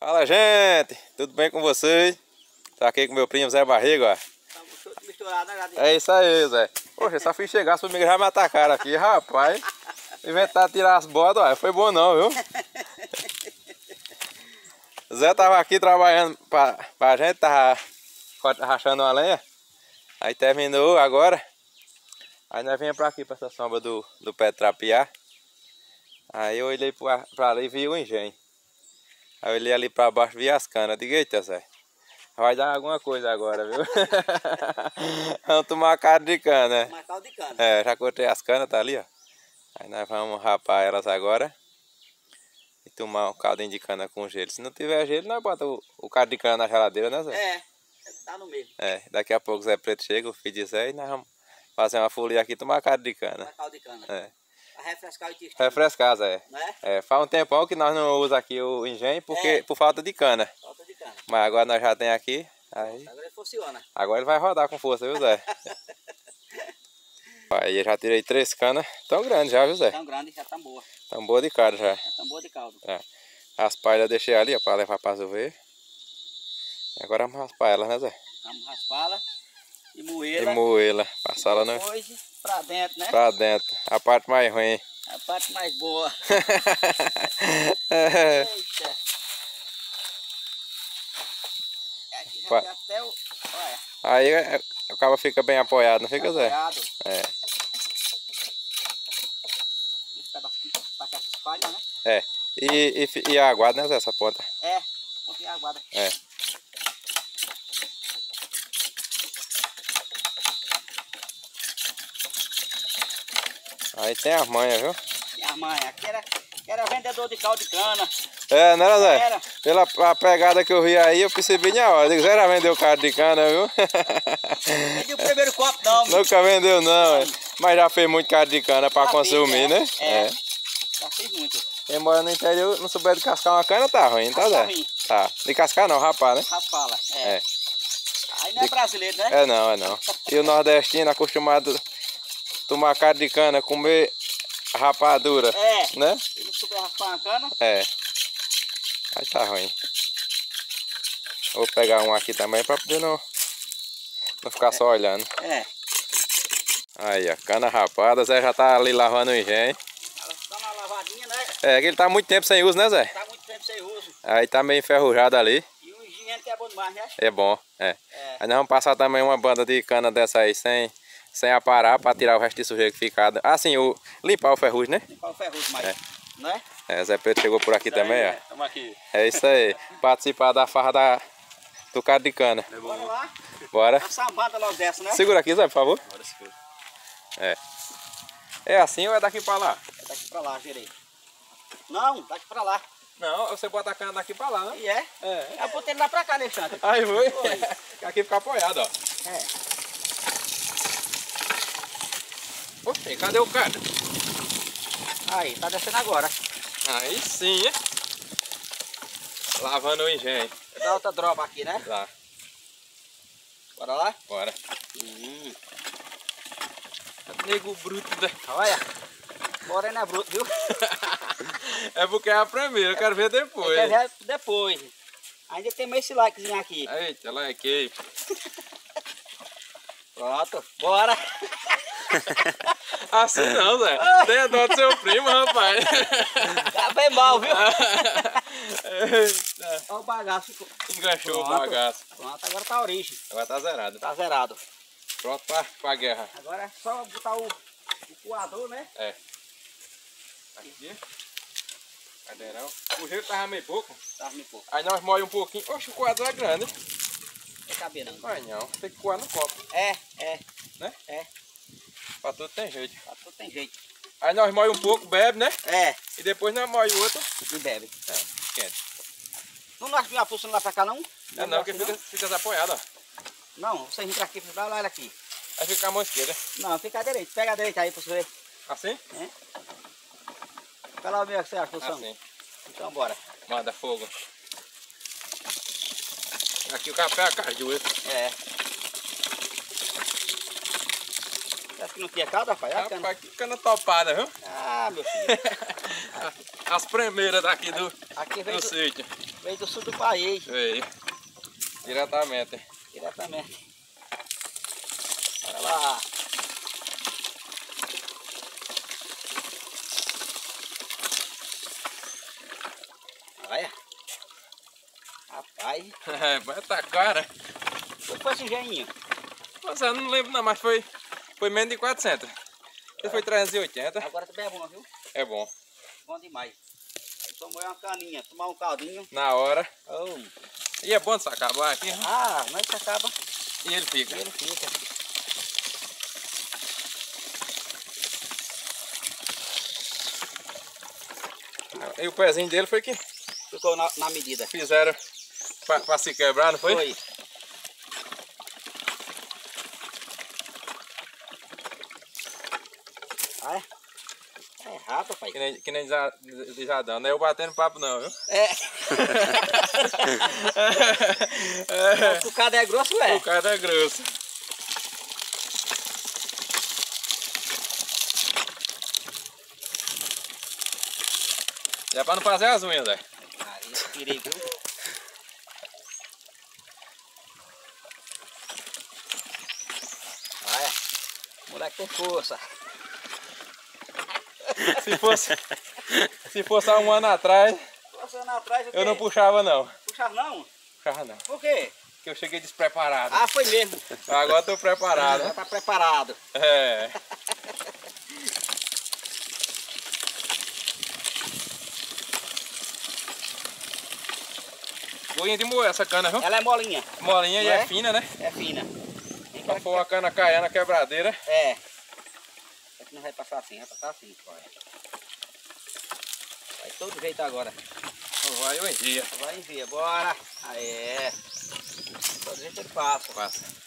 Fala gente, tudo bem com vocês? Tô aqui com meu primo Zé Barriga, ó. É isso aí, Zé. Poxa, só fui chegar, os formigueiros já me atacaram aqui, rapaz. Inventar tirar as botas, ó, foi bom não, viu? Zé tava aqui trabalhando pra, pra gente, tava rachando uma lenha. Aí terminou agora. Aí nós viemos pra aqui, pra essa sombra do, do pé trapear. Aí eu olhei pra, pra ali e vi o engenho. Aí eu olhei ali pra baixo vi as canas. Diga, eita, Zé. Vai dar alguma coisa agora, viu? vamos tomar caldo de cana, né? Tomar caldo de cana. É, já cortei as canas, tá ali, ó. Aí nós vamos rapar elas agora. E tomar um caldinho de cana com gelo. Se não tiver gelo, nós bota o, o caldo de cana na geladeira, né, Zé? É, tá no meio. É, daqui a pouco o Zé Preto chega, o filho de Zé, e nós vamos fazer uma folia aqui e tomar caldo de cana. Tomar caldo de cana. É. Refrescar o intestino. Refrescar, Zé. Né? É, faz um tempão que nós não usamos aqui o engenho porque, É. por falta de cana. Falta de cana. Mas agora nós já tem aqui, aí Agora ele funciona. agora ele vai rodar com força, viu Zé? aí eu já tirei três canas, tão grandes já, viu Zé? Tão grande, já tá boa. Tão boa de cara já. Já tá boa de caldo. É. As palhas eu deixei ali, ó, pra levar pra zover. E agora vamos raspar elas, né Zé? Vamos raspá-la e E moê-la. moê-la, passar ela no, Depois pra dentro, né? pra dentro. A parte mais ruim. A parte mais boa. Eita. Aqui já Vai. tem até o... Olha, Aí é, o cabo fica bem apoiado, não fica Zé? apoiado. É. Pra essas palhas, né? É. E, e, e aguarda, né Zé, essa ponta? É, pouquinho aguada. É. Aí tem as manhas, viu? Minha mãe, aqui era, aqui era vendedor de caldo de cana. É, não era Zé? Era. Pela a pegada que eu vi aí, eu percebi na hora. Digo, Zé já vendeu carne de cana, viu? Vendi o primeiro copo não. Nunca vendeu não, é. mas já fez muito carne de cana pra Já fiz, consumir, é. né? É. Já fiz muito. Quem mora no interior não souber de cascar uma cana, tá ruim, tá Tá Zé? ruim. Tá. De cascar não, rapaz, né? Raspala. É. É. Aí não é brasileiro, né? É não, é não. E o nordestino acostumado tomar carne de cana, comer rapadura, É. né? Se não souber raspar uma cana, É. Aí tá ruim. Vou pegar um aqui também pra poder não, não ficar só olhando. é. Aí, ó, cana rapada, Zé já tá ali lavando o engenho. Ela dá uma lavadinha, né? É, que ele tá muito tempo sem uso, né, Zé? Tá muito tempo sem uso. Aí tá meio enferrujado ali. E o higiene que é bom demais, né? É bom, é. É. Aí nós vamos passar também uma banda de cana dessa aí sem, sem aparar pra tirar o resto de sujeira que fica. Ah, sim, o, limpar o ferrugem, né? Limpar o ferrugem mais. É. Né? É, Zé Preto chegou por aqui também, ó. Estamos aqui. É isso aí. Participar da farra da, do carro de cana. Bora lá. Bora. A sambada logo dessa, né? Segura aqui, Zé, por favor. Bora, segura. É. É assim ou é daqui pra lá? É daqui pra lá, girei. Não, daqui pra lá. Não, você bota a cana daqui pra lá, né? E é? É. Eu botei ele lá pra cá, Alexandre. Aí foi. Foi. aqui fica apoiado, ó. É. Oxe, cadê o cara? Aí, tá descendo agora. Aí sim, hein? Lavando o engenho. Dá outra droga aqui, né? Lá, Bora lá? bora. Hum. Nego bruto, né? Olha. Morena é bruto, viu? É porque é a primeira, eu quero ver depois. Quer ver depois. Ainda tem mais esse likezinho aqui. Eita, like. Pronto, bora. Assim não, Zé. Tem dó do seu primo, rapaz. Tá bem mal, viu? Olha o bagaço. Enganchou o bagaço. Pronto, agora tá a origem. Agora tá zerado. Tá zerado. Pronto pra, pra guerra. Agora é só botar o, o coador, né? É. Aqui. Cadeirão. O jeito tava meio pouco. Tá me pouco. Aí nós molhamos um pouquinho. Oxe, o coador é grande. Não tem caber não. Mas não, tem que coar no copo, É, é. né? É. Pra tudo tem jeito. Tá tudo tem jeito. Aí nós molhamos um pouco, bebe, né? É. E depois nós o outro. E bebe. É, quente. Não nós minha pulsa não vai pra cá não? Não, não, porque fica, fica desapoiado, ó. Não, você vem pra aqui, pra lá, olha aqui. Aí fica a mão esquerda. Não, fica direito. Pega a direita aí pra você ver. Assim? Fica lá o meu que você acha, pulsão. Assim. Então bora. Manda fogo. Aqui o café é a caju, hein? É. Acho que não tinha caldo, rapaz? Olha cana. Rapaz, que cana topada, viu? Ah, meu filho. As primeiras daqui do, Aqui veio do do, sítio. veio do sul do país. Veio. Diretamente. Diretamente. Olha lá. Olha. Rapaz, É, vai tá cara. foi esse engenhinho? Mas eu não lembro não, mas foi, foi menos de 400. Esse foi 380. Agora também é bom, viu? É bom. Bom demais. Tomou uma caninha, tomar um caldinho. Na hora. Oh. E é bom de acabar aqui. né? Ah, mas isso acaba. E ele fica. Ele fica. E o pezinho dele foi que Ficou na, na medida. fizeram pra se quebrar, não foi? Foi. Ah, é? É rápido, pai. Que nem, que nem já, já dando. Não é eu batendo papo não, viu? É. o cucado é grosso, é? O cara é grosso. Já pra não fazer as unhas, Zé. Aí, perigo. viu? Olha, moleque tem força. Se fosse, se fosse há um ano atrás, Passando atrás, eu não puxava não. Puxar não? Puxava não. Por quê? Porque eu cheguei despreparado. Ah, foi mesmo. Agora tô preparado. Já tá preparado. É. Boinha de moer essa cana, viu? Ela é molinha, Molinha e é é? fina, né? é fina. Que- pôr a cana cair na quebradeira. É. Aqui não vai passar assim, vai passar assim. Vai, vai todo jeito agora. Vai o dia. Vai envia, bora. Aê. Todo jeito ele passa. Passa.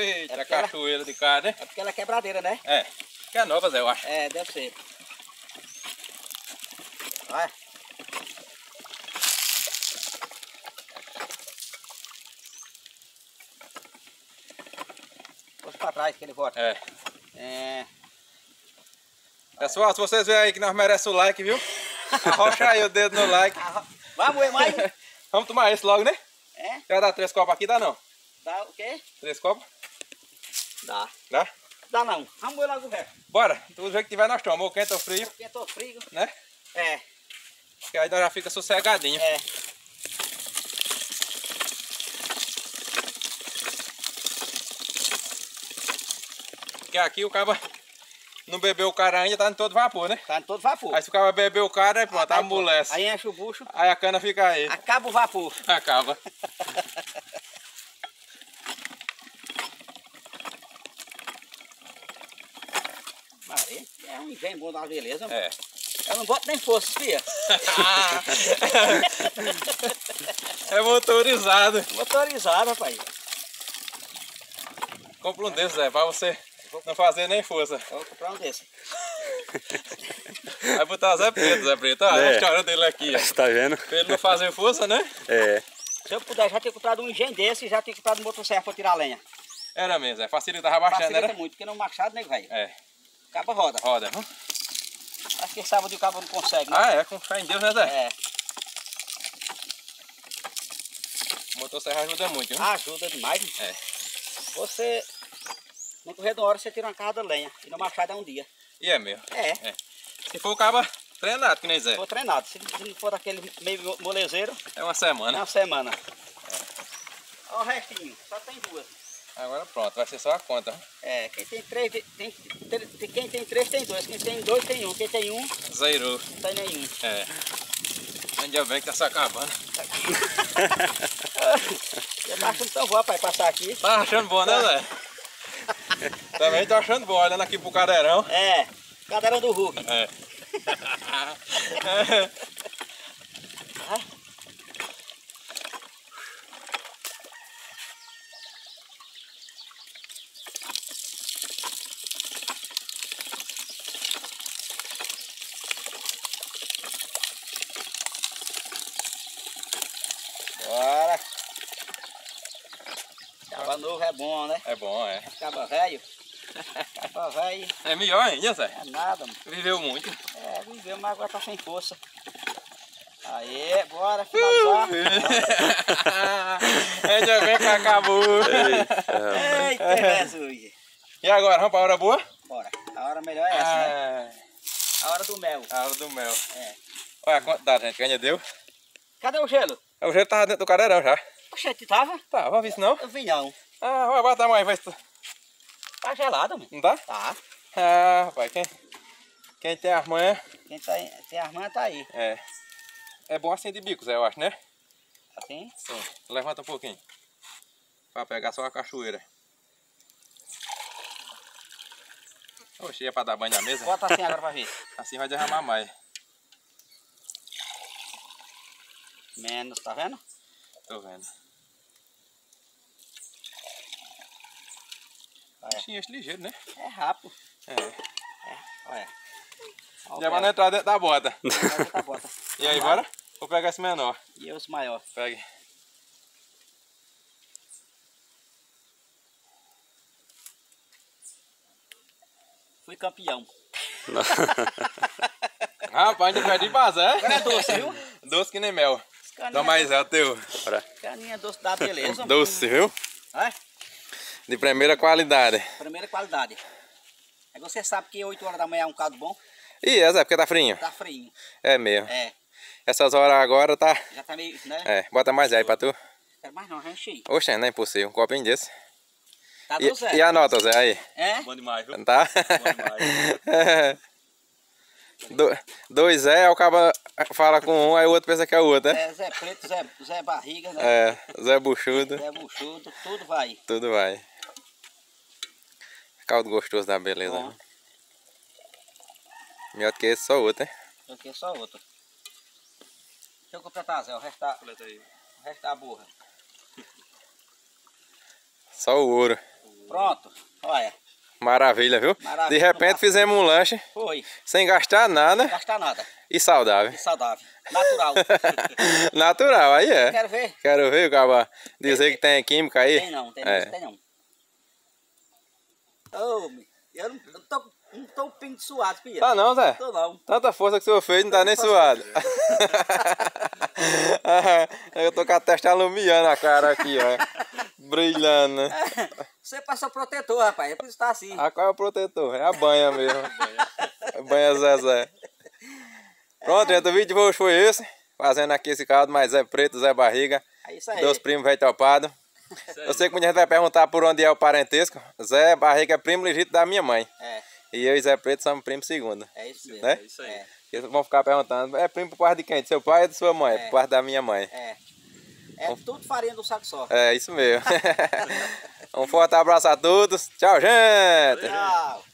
Eita, É porque ela- cachoeira de cara, né? É porque ela é quebradeira, né? É. Que é nova, Zé, eu acho. É, deve ser. Vai. Puxa pra trás que ele volta. É. É. Pessoal, se vocês verem aí que nós merecemos o like, viu? Arrocha aí o dedo no like. Ah, Vamos mais? Vamos tomar esse logo, né? É? Já dá três copos aqui, dá não? Dá o quê? Três copos? Dá. Dá? Dá não. Vamos ver logo o resto. Bora. Do jeito que tiver, nós tomamos. Ou quente ou frio, Esquentou frio. né? É, Que aí nós já fica sossegadinho. é. Porque aqui o cara não bebeu o cara ainda, tá em todo vapor, né? Tá em todo vapor. Aí se o cara bebeu o cara, aí pronto, Aí, amolece. Aí enche o bucho, Aí a cana fica aí. acaba o vapor. Acaba. É um engenho bom da beleza. É. Eu não boto nem força, filha. é motorizado. Motorizado, rapaz. Compra um desses, Zé, pra você não fazer nem força. Eu vou comprar um desse. Vai botar Zé Preto, Zé Preto. Olha É. a história dele aqui, ó. Você tá vendo? Pra ele não fazer força, né? É. Se eu puder, já tinha comprado um engenho desse e já tinha comprado um motosserra pra tirar a lenha. Era mesmo, Zé. Facilitava bastante, Facilita né? muito, porque no machado, né, velho? É. Acaba roda. Roda, viu? Acho que sábado o cabo não consegue, né? Ah, é, com fé em Deus, né, Zé? É, O motosserra ajuda muito, viu? ajuda demais. É. Você, no correr de uma hora, você tira uma carga de lenha. E no machado é um dia. E é mesmo. É, Se for o cabo treinado, que nem Zé, tô treinado. Se não for daquele meio molezeiro, é uma é semana. uma semana. Olha o restinho, só tem duas. Agora pronto, vai ser só a conta. viu? É, quem tem três, tem, tem- quem tem três tem dois, quem tem dois tem um, quem tem um, Zerou. não tem nenhum. É. Ainda bem que tá se acabando. Eu tô achando tão bom, rapaz, passar aqui. Tá achando bom, né, Zé? Também tô achando bom, olhando aqui pro cadeirão. É, cadeirão do Hulk. É. Caba novo é bom, né? É bom, é. Caba velho. Caba velho. É melhor ainda, Zé. É nada, mano. Viveu muito. É, viveu, mas agora tá sem força. Aê, bora finalizar. Ainda bem que acabou. Eita, Jesus. E agora, vamos pra hora boa? Bora. A hora melhor é essa, né? Ah, A hora do mel. a hora do mel. É. Olha a quantidade, gente, que ainda deu. Cadê o gelo? O jeito tava dentro do cadeirão já. Oxente, tava? Tá, vamos ver se não. Eu vi não. Ah, vai botar mais, vai. Tá gelado, mano. Não tá? Tá. Ah, rapaz, quem, quem tem as manhãs, Quem tá, aí- tem as mãos tá aí. é. É bom assim de bico, Zé, eu acho, né? Assim? Sim. Levanta um pouquinho. Pra pegar só a cachoeira. Oxe, é pra dar banho na mesa? Bota assim agora pra ver. Assim vai derramar mais. Menos, tá vendo? Tô vendo. Olha. Sim, esse ligeiro, né? É rápido. É. É, olha. Já vai entrar dentro da bota. Vai botar a bota. E aí, bora? Vou pegar esse menor. E os maior. Pegue. Fui campeão. Rapaz, ainda perdi Zé. Agora é doce, viu? Doce que nem mel. Caninha, Toma mais, é o teu. caninha doce da beleza. Doce, viu? É? De primeira qualidade. Primeira qualidade. Aí você sabe que 8 horas da manhã é um caldo bom, E é, Zé, porque tá frinho. tá frio. É mesmo. É, Essas horas agora tá. já tá meio, né? É, bota mais aí pra tu. Quero mais não, já enchi. Oxe, não é impossível. Um copinho desse. Tá tudo certo. e a nota, Zé, aí? É? Bom demais, viu? Tá? Do, dois é, o cara fala com um, aí o outro pensa que é o outro, né? É Zé Preto, Zé, Zé Barriga, né? É, Zé Buchudo, Zé Buchudo, tudo vai. tudo vai. Caldo gostoso da beleza. Bom. né? Melhor do que esse, só outro, hein? Aqui é só outro. Deixa eu completar, Zé, o resto tá, o resto tá burra. Só o ouro. Pronto, olha, Maravilha, viu? Maravilha. De repente fizemos um lanche foi. sem gastar nada Não gasta nada. e saudável. E saudável. Natural. Natural, aí é. Quero ver? Quero ver o cara dizer que tem química aí. Tem não, tem É. não, tem não. Ô, me- eu não, eu tô, não tô um pingo suado, filha. Tá não, Zé? Tô não. Tanta força que o senhor fez, não tá nem suado. Eu tô com a testa alumiando a cara aqui, ó. Brilhando. Você passou protetor, rapaz. É por isso que tá assim. Ah, qual é o protetor? É a banha mesmo. É banha Zezé. Pronto, gente, o vídeo de hoje foi esse. Fazendo aqui esse caldo, mas Zé Preto, Zé Barriga. É isso aí. Dois primos velho topado. Eu sei que muita gente vai perguntar por onde é o parentesco. Zé Barriga é primo legítimo da minha mãe. É, E eu e Zé Preto somos primos segundo. é isso mesmo. Né? É isso aí. É, Eles vão ficar perguntando, é primo por parte de quem? De seu pai ou de sua mãe? É. Por parte da minha mãe. é. É tudo farinha do saco só. É, isso mesmo. um forte abraço a todos. Tchau, gente! Tchau.